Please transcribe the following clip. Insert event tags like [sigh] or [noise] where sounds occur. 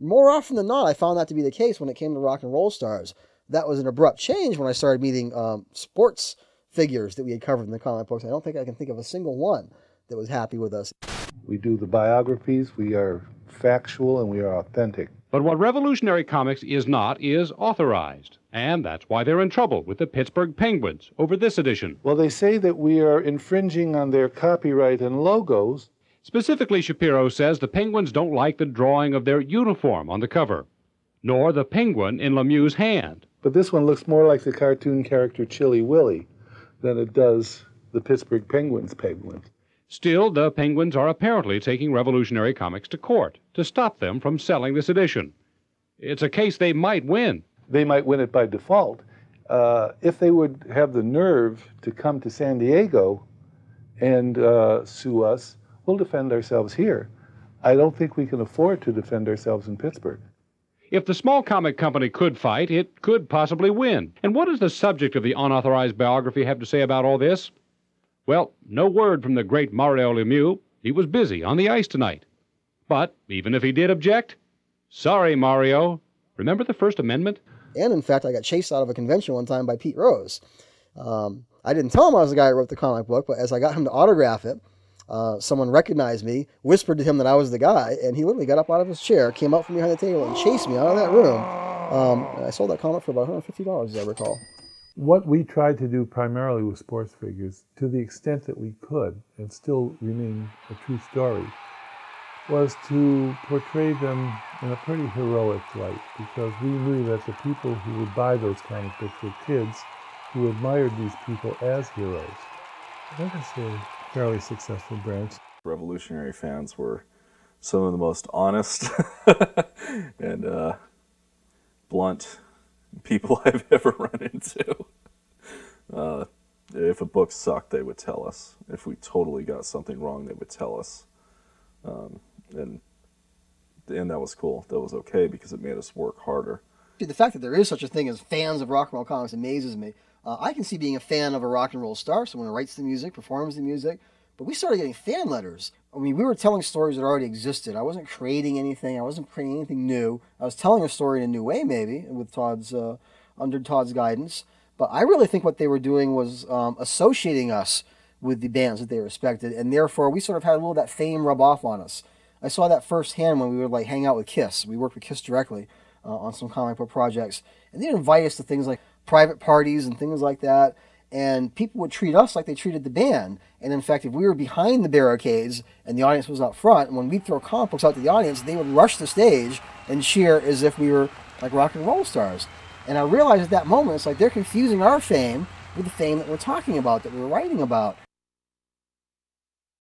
More often than not, I found that to be the case when it came to rock and roll stars. That was an abrupt change when I started meeting um, sports figures that we had covered in the comic books. I don't think I can think of a single one that was happy with us. We do the biographies, we are factual, and we are authentic. But what Revolutionary Comics is not is authorized. And that's why they're in trouble with the Pittsburgh Penguins over this edition. Well, they say that we are infringing on their copyright and logos. Specifically, Shapiro says the Penguins don't like the drawing of their uniform on the cover, nor the penguin in Lemieux's hand. But this one looks more like the cartoon character Chilly Willy than it does the Pittsburgh Penguins penguin. Still, the Penguins are apparently taking Revolutionary Comics to court to stop them from selling this edition. It's a case they might win. They might win it by default. Uh, if they would have the nerve to come to San Diego and uh, sue us, we'll defend ourselves here. I don't think we can afford to defend ourselves in Pittsburgh. If the small comic company could fight, it could possibly win. And what does the subject of the unauthorized biography have to say about all this? Well, no word from the great Mario Lemieux. He was busy on the ice tonight. But even if he did object, sorry, Mario. Remember the First Amendment? And in fact, I got chased out of a convention one time by Pete Rose. Um, I didn't tell him I was the guy who wrote the comic book, but as I got him to autograph it, uh, someone recognized me, whispered to him that I was the guy, and he literally got up out of his chair, came out from behind the table, and chased me out of that room. Um, I sold that comic for about $150, as I recall. What we tried to do primarily with sports figures, to the extent that we could, and still remain a true story, was to portray them in a pretty heroic light because we knew that the people who would buy those comic books were kids who admired these people as heroes. A fairly successful branch. Revolutionary fans were some of the most honest [laughs] and uh, blunt people [laughs] I've ever run into. Uh, if a book sucked, they would tell us. If we totally got something wrong, they would tell us. Um, and and that was cool. That was okay because it made us work harder. Dude, The fact that there is such a thing as fans of rock and roll comics amazes me. Uh, I can see being a fan of a rock and roll star, someone who writes the music, performs the music, but we started getting fan letters. I mean, we were telling stories that already existed. I wasn't creating anything. I wasn't creating anything new. I was telling a story in a new way, maybe, with Todd's uh, under Todd's guidance. But I really think what they were doing was um, associating us with the bands that they respected, and therefore we sort of had a little of that fame rub off on us. I saw that firsthand when we would like hang out with Kiss. We worked with Kiss directly uh, on some comic book projects, and they'd invite us to things like private parties and things like that. And people would treat us like they treated the band. And in fact, if we were behind the barricades and the audience was up front, and when we'd throw comic books out to the audience, they would rush the stage and cheer as if we were like rock and roll stars. And I realized at that moment, it's like they're confusing our fame with the fame that we're talking about, that we're writing about.